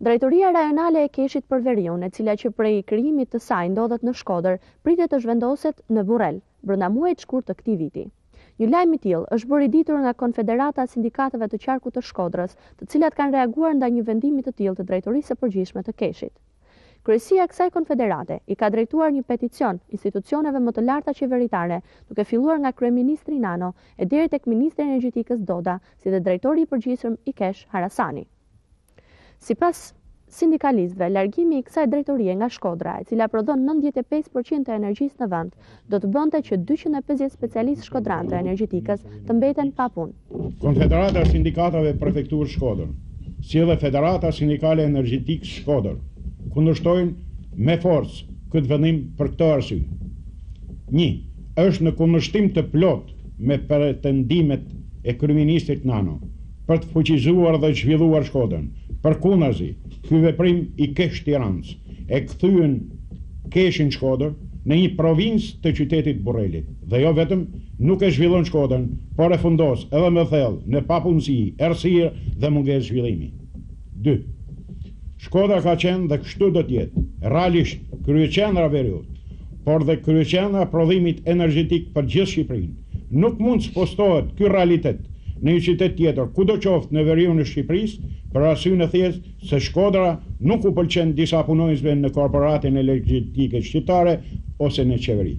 Drejtoria Rajonale e Keshit për Veriun, e cila që prej krijimit të saj ndodhet në Shkodër, pritet të zhvendoset në Burrel, brenda muajit shkurt të këtij viti. Një lajm i tillë është bërë i ditur nga Konfederata e Sindikateve të Qarkut të Shkodrës, të cilat kanë reaguar ndaj një vendimi të tillë të Drejtorisë së Përgjithshme të Keshit. Kryesia e kësaj konfederate i ka drejtuar një peticion institucioneve më të larta qeveritare, duke filluar nga kryeministri Nano e deri tek ministri i Energjetikës Doda si dhe drejtori i përgjithshëm i Kesh, Harasani. Sipas sindikalistëve, largimi i kësaj drejtorie nga Shkodra, e cila prodhon nëntëdhjetë e pesë për qind të energjisë në vend, do të bënte që dyqind e pesëdhjetë specialistë shkodranë të energjetikës të mbeten pa punë. Konfederata e Sindikatave Prefekturë Shkodër, si edhe Federata Sindikale Energjitikë Shkodër, kundërshtojnë me forcë këtë vendim për këto arsye. Një, është në kundërshtim të plotë me pretendimet e kryeministrit Nano, për të fuqizuar dhe zhvilluar Shkodrën. Përkundazi, ky veprim i Kesh Tiranës, e kthyen Keshin Shkodër në një provincë të qytetit Burrelit. Dhe jo vetëm nuk e zhvillon Shkodrën, por e fundos edhe më thellë në papunësi, errësirë dhe mungesë zhvillimi. dy. Shkodra ka qenë dhe kështu do të jetë, realisht, kryeqendra e veriut, por dhe kryeqendra e prodhimit energjetik për gjithë Shqipërinë. Nuk mund të spostohet ky realitet në një qytet tjetër kudoqoftë në veriun e Shqipërisë, për arsyen e thjeshtë se Shkodra nuk u pëlqen disa punonjësve në Korporatën Energjetike Shqiptare ose në qeveri.